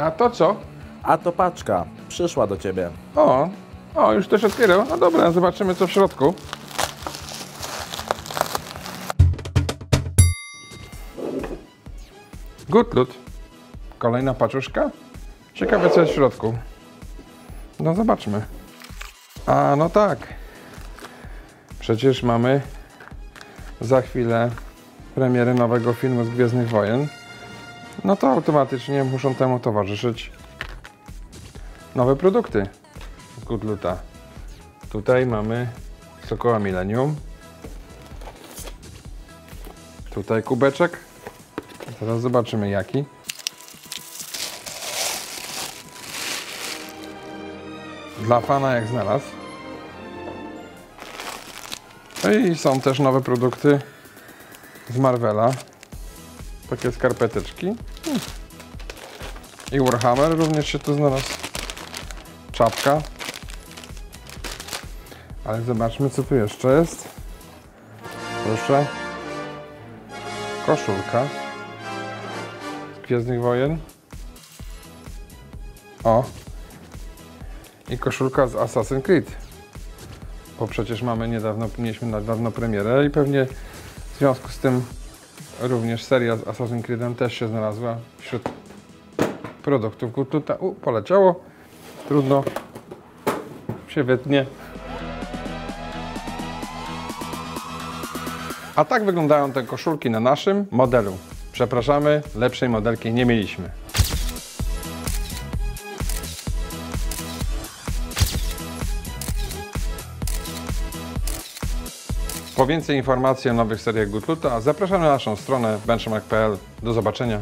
A to co? A to paczka. Przyszła do ciebie. O, o, już też otwierał. No dobra, zobaczymy co w środku. Gutlut. Kolejna paczuszka. Ciekawe co jest w środku. No zobaczmy. A no tak. Przecież mamy za chwilę premierę nowego filmu z Gwiezdnych Wojen. No to automatycznie muszą temu towarzyszyć nowe produkty. Goodluta. Tutaj mamy Sokoła Millennium. Tutaj kubeczek. Teraz zobaczymy jaki. Dla fana jak znalazł. No I są też nowe produkty z Marvela. Takie skarpeteczki. I Warhammer również się tu znalazł. Czapka. Ale zobaczmy, co tu jeszcze jest. Proszę. Koszulka. Z Gwiezdnych Wojen. O. I koszulka z Assassin's Creed. Bo przecież mamy niedawno, mieliśmy niedawno premierę i pewnie w związku z tym również seria z Assassin's Creedem też się znalazła wśród produktów. Tutaj, u, poleciało. Trudno. Się. A tak wyglądają te koszulki na naszym modelu. Przepraszamy, lepszej modelki nie mieliśmy. Po więcej informacji o nowych seriach Gutluta zapraszamy na naszą stronę benchmark.pl. Do zobaczenia.